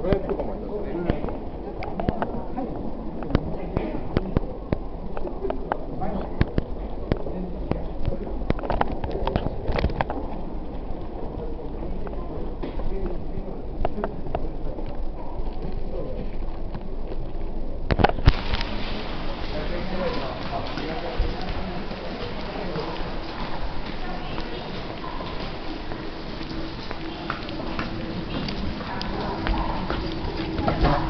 これとかもあります。了。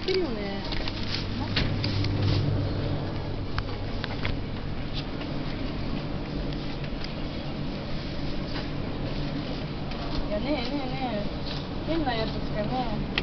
ってるよね。いやねえねえねえ変なやつしかね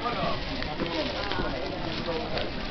Thank you.